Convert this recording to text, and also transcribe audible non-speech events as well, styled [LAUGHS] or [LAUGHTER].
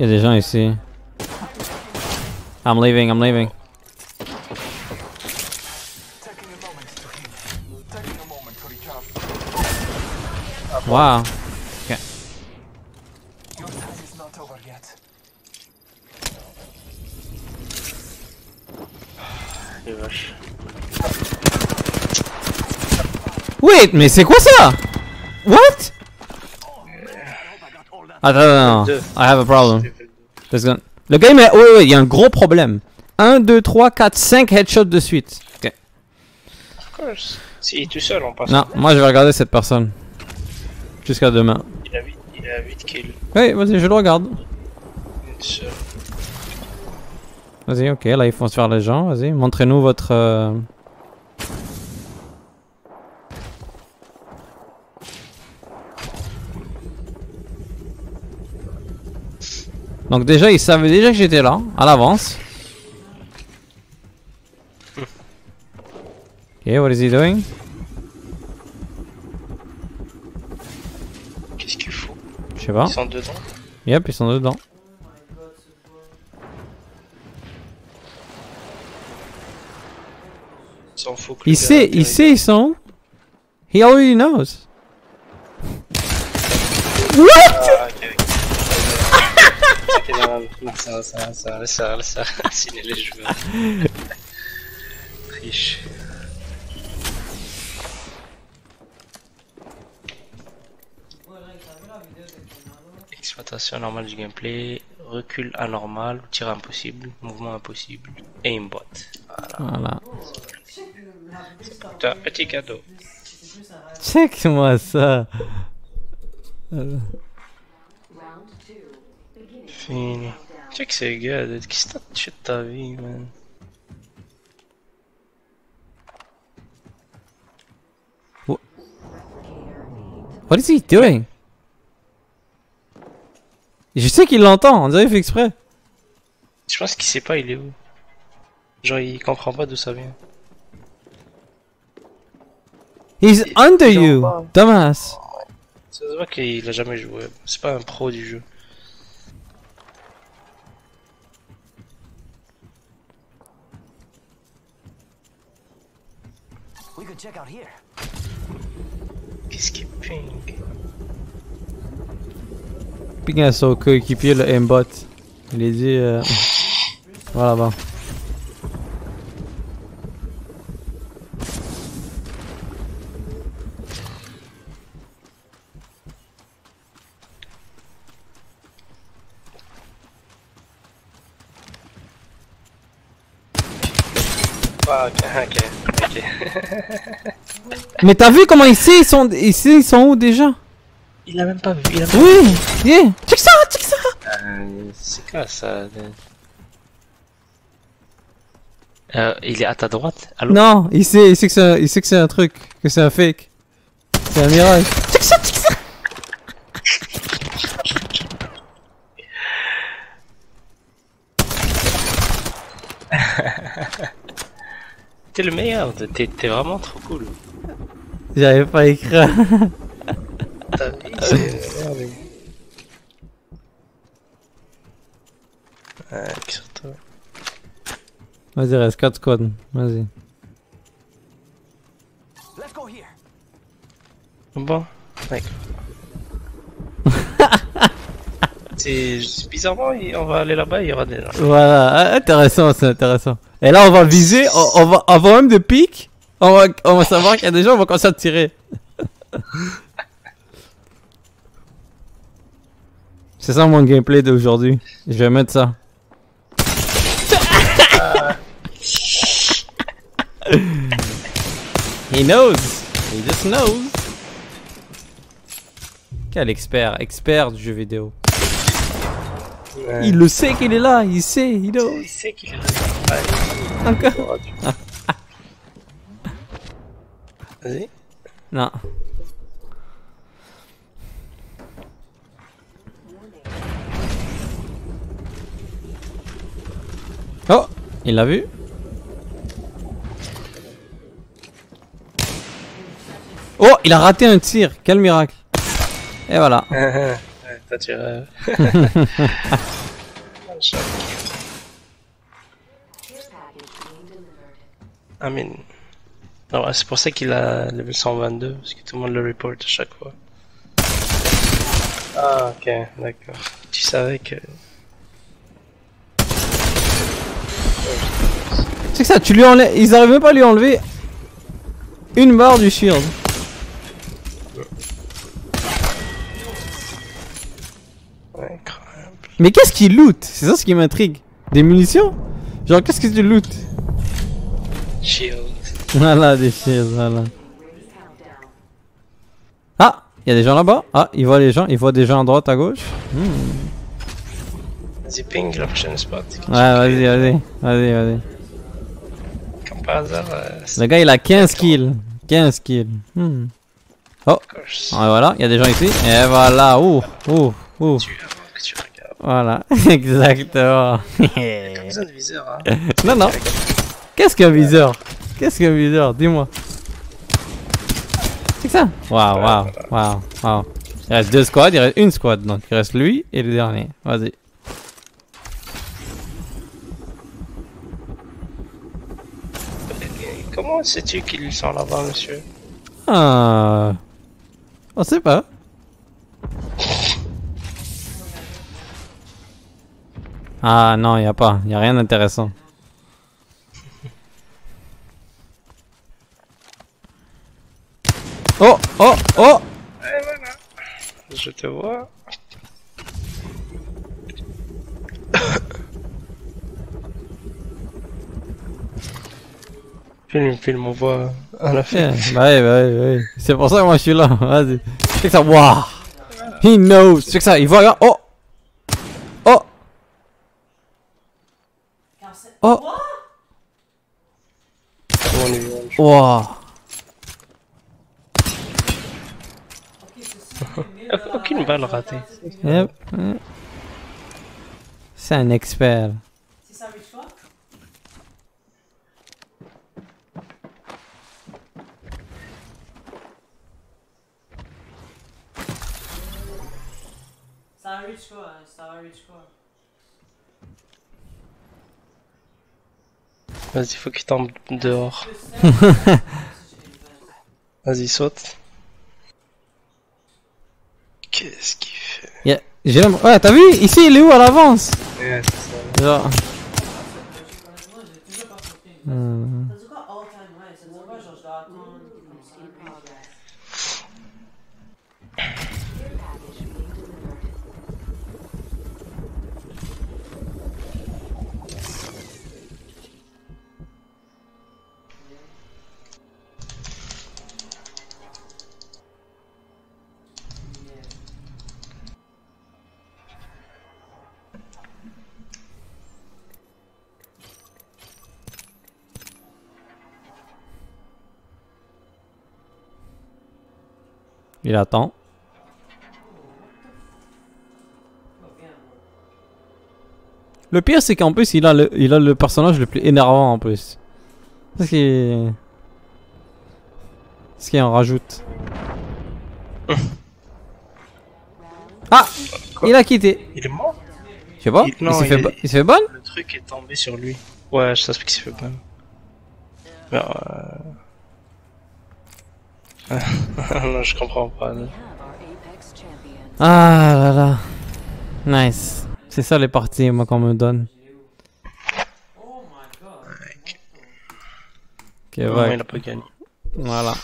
Il y a des gens ici. I'm leaving, I'm leaving. Taking a moment to heal. Taking a moment to recharge. Wow. Your time is not over yet. Les vaches. Wait, mais c'est quoi ça? What? Attends, attends, Deux. I have a problem. Secondes. Le gars, il m'a... Oui, oui, il y a un gros problème. 1, 2, 3, 4, 5 headshots de suite. Ok. Of course. Est tout seul, on passe. Non, moi je vais regarder cette personne. Jusqu'à demain. Il a 8, il a 8 kills. Oui, vas-y, je le regarde. Vas-y, ok, là ils font se faire les gens. Vas-y, montrez-nous votre. euh, Donc déjà, ils savaient déjà que j'étais là, à l'avance. Ok, what is he doing? Qu'est-ce qu'il faut? Je sais pas. Ils sont dedans Yep, ils sont dedans. Il sait, il sait, ils sont où? He already knows. Ah, ok, ok. Ok, non, non, non, ça va, ça va, ça va, laisse ça, laisse ça. Signer [LAUGHS] les joueurs. Triche. Exploitation normale du gameplay, recul anormal, tir impossible, mouvement impossible, aimbot. Voilà. Voilà. Petit cadeau. Check-moi ça. Check ces gars, qu'est-ce que t'as de ta vie, man? What? Is he doing? Je sais qu'il l'entend, on dirait qu'il fait exprès. Je pense qu'il sait pas il est où. Genre il comprend pas d'où ça vient. He's under il you, bas. dumbass. Ça se voit qu'il a jamais joué. C'est pas un pro du jeu. Qu'est-ce qui ping? Ping à son coéquipier, le aimbot. Il est dit. Euh... Voilà, bon. Ah, ok, [LAUGHS] ok, ok. [LAUGHS] Mais t'as vu comment ici ils sont, ici ils sont où déjà? Il a même pas vu, il a même Oui, yeah. Check ça, check ça. Euh, c'est quoi ça euh, Il est à ta droite? Allô? Non, il sait, il sait que c'est, un- il sait que c'est un truc, que c'est un fake. C'est un mirage. Check ça, T'es le meilleur, t'es t'es vraiment trop cool. J'avais pas écrit. Ta vie, c'est merveilleux. Euh, sur toi. Vas-y, reste 4 squads. Vas-y. Let's go here. Bon, d'accord. [LAUGHS] c'est bizarrement, on va aller là-bas, il y aura des gens. Voilà, ah, intéressant, c'est intéressant. Et là, on va viser, on, on va, avant même de pique, on va, on va savoir qu'il y a des gens, on va commencer à tirer. [LAUGHS] c'est ça mon gameplay d'aujourd'hui. Je vais mettre ça. [LAUGHS] He knows. He just knows. Quel expert, expert du jeu vidéo. Il le sait qu'il est là, il sait, il knows. Il sait qu'il est là. Encore. [LAUGHS] Vas-y. Non. Oh Il l'a vu Oh Il a raté un tir Quel miracle Et voilà. [LAUGHS] Chaque I mean... Non, c'est pour ça qu'il a level 122, parce que tout le monde le report à chaque fois. Ah, ok, d'accord. Tu savais que... C'est que ça, tu lui enlèves. Ils arrivent même pas à lui enlever une barre du shield. Mais qu'est-ce qu'il loot C'est ça ce qui m'intrigue. Des munitions? Genre, qu'est-ce que tu loot Shield. Voilà, des shields, voilà. Ah Il y a des gens là-bas Ah, il voit les gens, il voit des gens à droite, à gauche. Hmm. Vas-y, ping la prochaine spot. Ouais, vas-y, vas-y, vas-y, vas-y. Comme par hasard, euh, Le gars, il a 15 kills. 15 kills. Hmm. course. Ouais, voilà, il y a des gens ici. Et voilà, ouh, ouh, ouh. Voilà, [LAUGHS] exactement. Pas besoin de viseur, hein. [LAUGHS] non, non. Qu'est-ce qu'un viseur? Qu'est-ce qu'un viseur? Dis-moi. C'est ça? Waouh, waouh, waouh, waouh. Il reste deux squads, il reste une squad. Donc il reste lui et le dernier. Vas-y. Comment sais-tu qu'ils sont là-bas, monsieur? Ah. On sait pas. Ah non, il y a pas. Il y a rien d'intéressant. Oh, oh, oh Et voilà. Je te vois. Filme, filme, on voit à la fin. Yeah, bah ouais, bah ouais, bah ouais. C'est pour ça que moi je suis là. Vas-y. Check ça. Waouh. He knows. Check ça. Il voit. Regarde. Oh. Oh. Waouh. Aucune balle ratée. Yep. C'est un expert. C'est un reach quoi, hein, c'est un reach quoi. Vas-y, faut qu'il tombe dehors. [LAUGHS] Vas-y, saute. Qu'est-ce qu'il fait? Yeah. Ouais, t'as vu? Ici, il est où à l'avance? Ouais, c'est ça. Genre. Hmm. Il attend. Le pire, c'est qu'en plus, il a, le, il a le personnage le plus énervant en plus. Parce qu'il. Ce qui en rajoute. [LAUGHS] ah Il a quitté. Il est mort? Je sais pas? Il- Il, non, s'est il fait, est- bo- il s'est fait bonne Le truc est tombé sur lui. Ouais, je sais pas qu'il s'est fait mal. Mais euh... non, je comprends pas. Ah là là. Nice. C'est ça les parties, moi, qu'on me donne. Oh my god. Ok, ouais. il a pas gagné. Voilà.